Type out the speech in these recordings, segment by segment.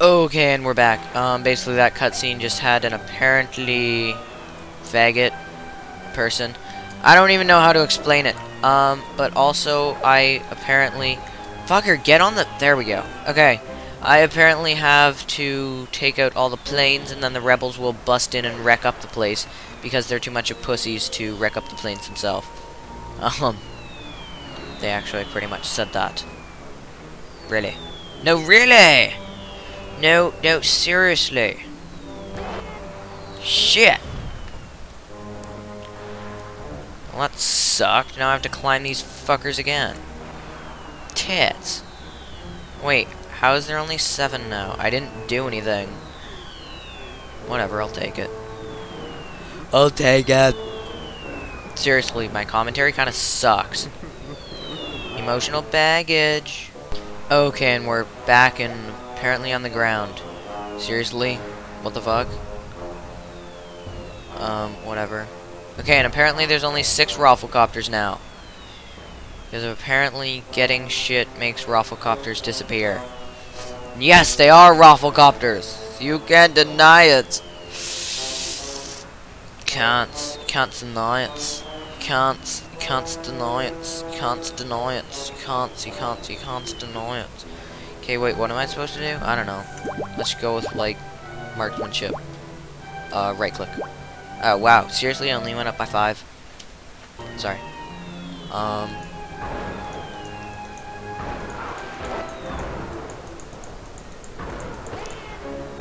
Okay, and we're back. Um, basically that cutscene just had an apparently faggot person. I don't even know how to explain it. Um, but also I apparently... Fucker, get on the... There we go. Okay. I apparently have to take out all the planes and then the rebels will bust in and wreck up the place because they're too much of pussies to wreck up the planes themselves. Um, they actually pretty much said that. Really. No, really! No, no, seriously. Shit! Well, that sucked. Now I have to climb these fuckers again. Tits. Wait, how is there only seven now? I didn't do anything. Whatever, I'll take it. I'll take it. Seriously, my commentary kind of sucks. Emotional baggage. Okay, and we're back and apparently on the ground. Seriously? What the fuck? Um, whatever. Okay, and apparently there's only six Rafflecopters now. Because apparently getting shit makes Rafflecopters disappear. Yes, they are Rafflecopters! You can't deny it! Can't. Can't deny it. Can't. Can't deny it. Can't deny it. Can't. You can't. You can't deny it. Okay, wait. What am I supposed to do? I don't know. Let's go with like marksmanship. Uh, right click. Oh wow. Seriously, I only went up by five. Sorry. Um.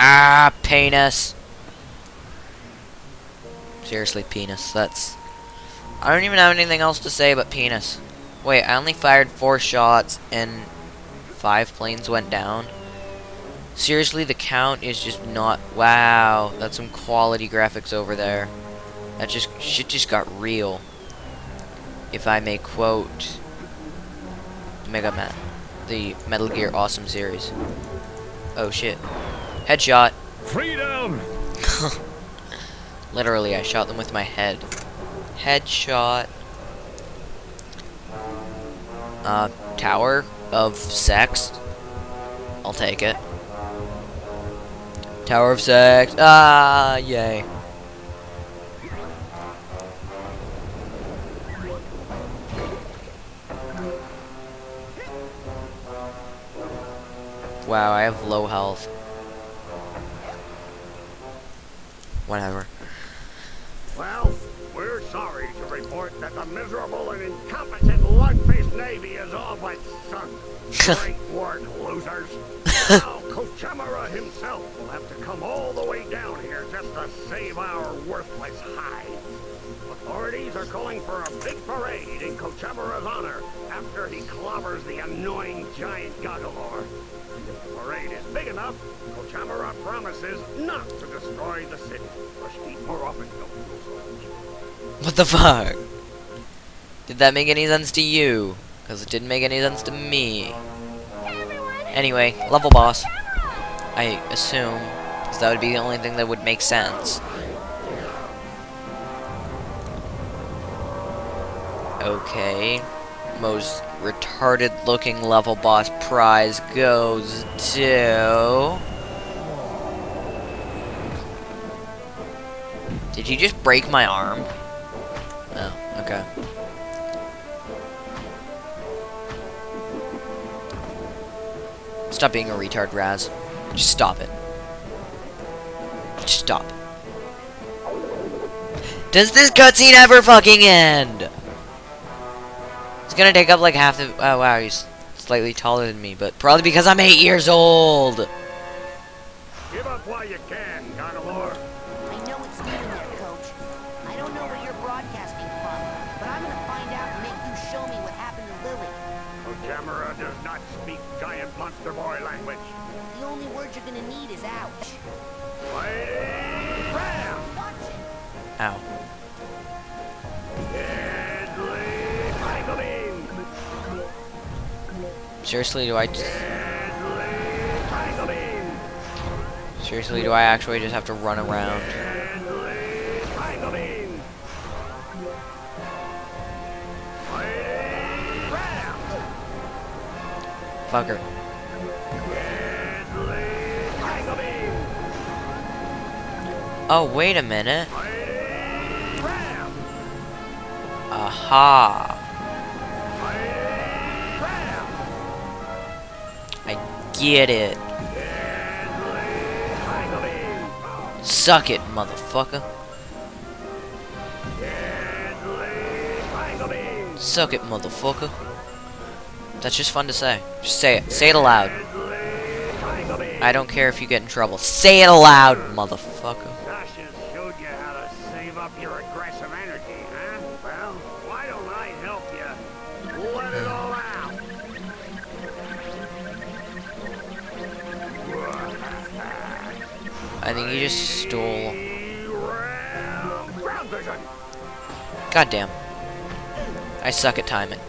Ah, penis. Seriously, penis. That's... I don't even have anything else to say but penis. Wait, I only fired four shots and five planes went down. Seriously, the count is just not... Wow, that's some quality graphics over there. That just... Shit just got real. If I may quote... Mega Man. The Metal Gear Awesome series. Oh shit. Headshot. Freedom! Literally, I shot them with my head. Headshot. Uh, Tower of Sex. I'll take it. Tower of Sex. Ah, yay. Wow, I have low health. Whatever. Well, report that the miserable and incompetent lug-faced Navy is all but sunk. Great work, losers. now, Kochamara himself will have to come all the way down here just to save our worthless hides. Authorities are calling for a big parade in Kochamara's honor after he clobbers the annoying giant Goggalor. If the parade is big enough, Kochamara promises not to destroy the city. Brush teeth more often, What the fuck? Did that make any sense to you? Because it didn't make any sense to me. Anyway, level boss. I assume. Because that would be the only thing that would make sense. Okay. Most retarded looking level boss prize goes to... Did you just break my arm? Okay. Stop being a retard, Raz. Just stop it. Just stop. Does this cutscene ever fucking end? It's gonna take up like half the- oh wow, he's slightly taller than me, but probably because I'm eight years old! Give up while you monster boy language. The only word you're gonna need is ouch. Fighting Ram! Watch it. Ow. Deadly Tiger Seriously, do I just- Deadly Tiger Beam! Seriously, do I actually just have to run around? Deadly Tiger Beam! Fighting Ram! Fucker. Oh, wait a minute. Aha. I get it. Suck it, motherfucker. Suck it, motherfucker. That's just fun to say. Just say it. Say it aloud. Deadly triangle beam! I don't care if you get in trouble. Say it aloud, motherfucker. Sasha showed you how to save up your aggressive energy, huh? Well, why don't I help you let it all out? I think he just stole. Vision! Goddamn. I suck at timing.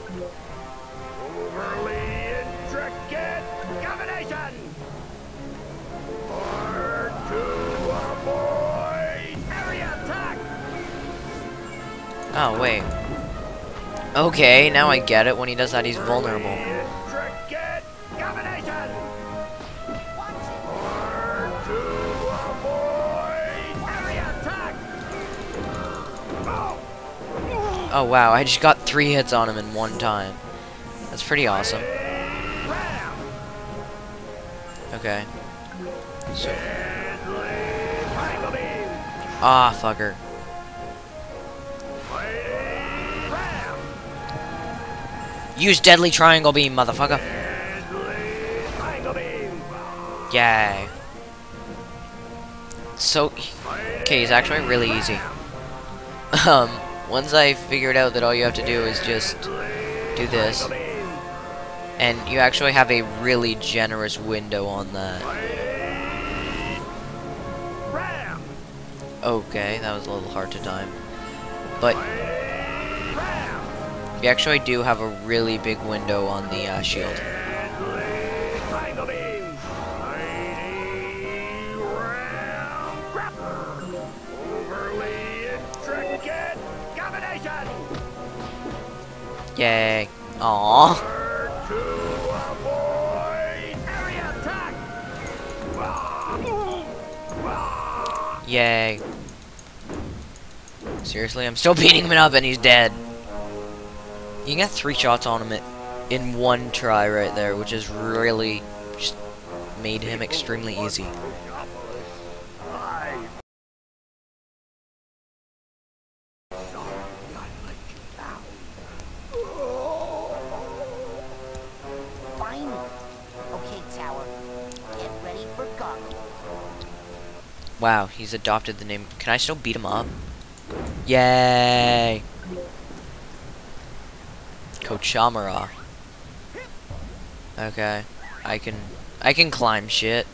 Oh, wait. Okay, now I get it. When he does that, he's vulnerable. Oh! Wow. I just got three hits on him in one time. That's pretty awesome. Okay. So, ah, fucker. Use deadly triangle beam, motherfucker. Yay. So, okay, he's actually really easy. Um, once I figured out that all you have to do is just do this, and you actually have a really generous window on that. Okay, that was a little hard to time. But You actually do have a really big window on the uh, shield. Yay. Aww. Yay. Seriously, I'm still beating him up and he's dead. You can get three shots on him in one try right there, which is really just made him extremely easy. Wow, he's adopted the name. Can I still beat him up? Yay! Kochamara. Okay, I can, I can climb shit.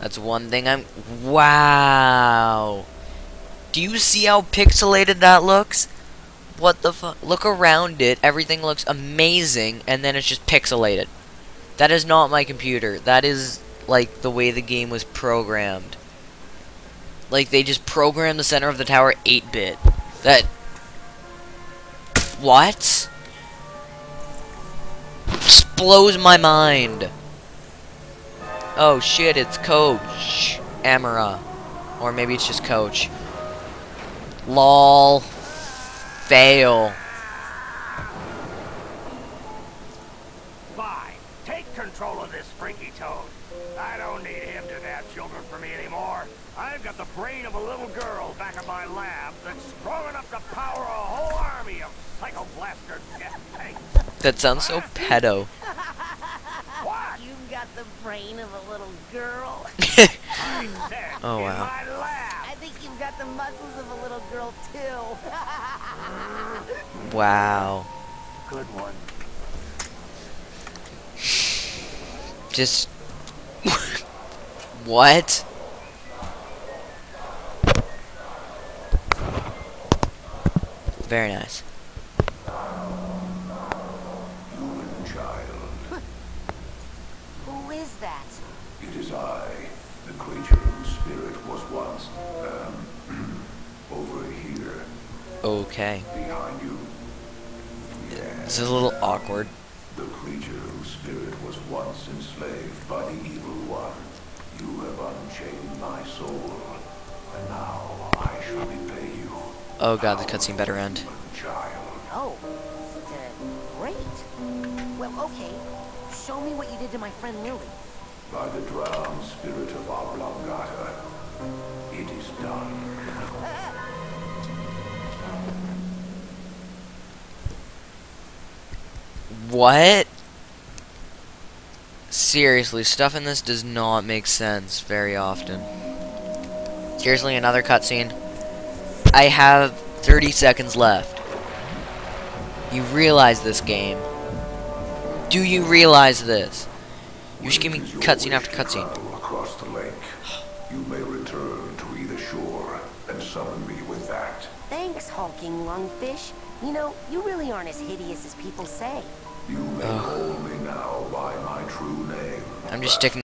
That's one thing I'm. Wow. Do you see how pixelated that looks? What the fuck? Look around it. Everything looks amazing, and then it's just pixelated. That is not my computer. That is like the way the game was programmed. Like they just programmed the center of the tower 8-bit. That what? Blows my mind. Oh shit, it's Coach Amara. Or maybe it's just Coach. Lol. Fail. Fine. Take control of this Frankie Toad. I don't need him to have children for me anymore. I've got the brain of a little girl back in my lab that's strong enough to power a whole army of psycho blaster jet tanks. That sounds so pedo. What? You've got the brain of a little girl. Oh, oh, wow. my lab. I think you've got the muscles of a little girl, too. wow. Good one. Just what? Very nice. Human child, Who is that? It is I, the creature whose spirit was once, um, over here, Okay. behind you. This is a little awkward. The creature whose spirit was once enslaved by the evil one. You have unchained my soul, and now I shall repay you. Oh god, the cutscene better end. Child. Oh, uh, great. Well, okay. Show me what you did to my friend Lili. By the drowned spirit of Oblongata, it is done. What? Seriously, stuff in this does not make sense very often. Seriously, another cutscene. I have 30 seconds left. You realize this game. Do you realize this? You just give me It is your cutscene after cutscene. across the lake. You may return to either shore and summon me with that. Thanks, hulking lungfish. You know, you really aren't as hideous as people say. You may call me now by my true name. I'm just sticking